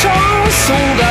chanson